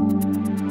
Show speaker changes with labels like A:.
A: Música